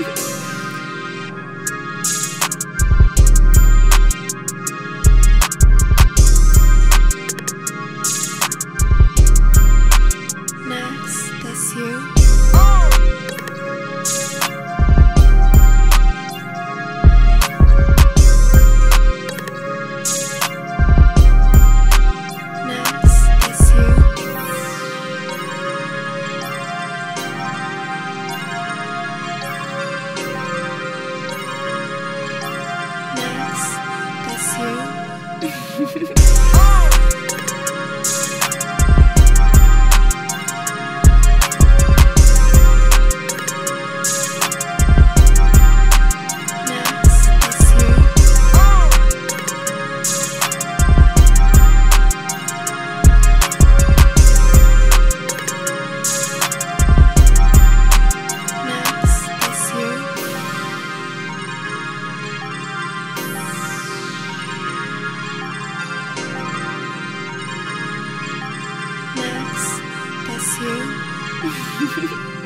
Yeah. you. Oh, you.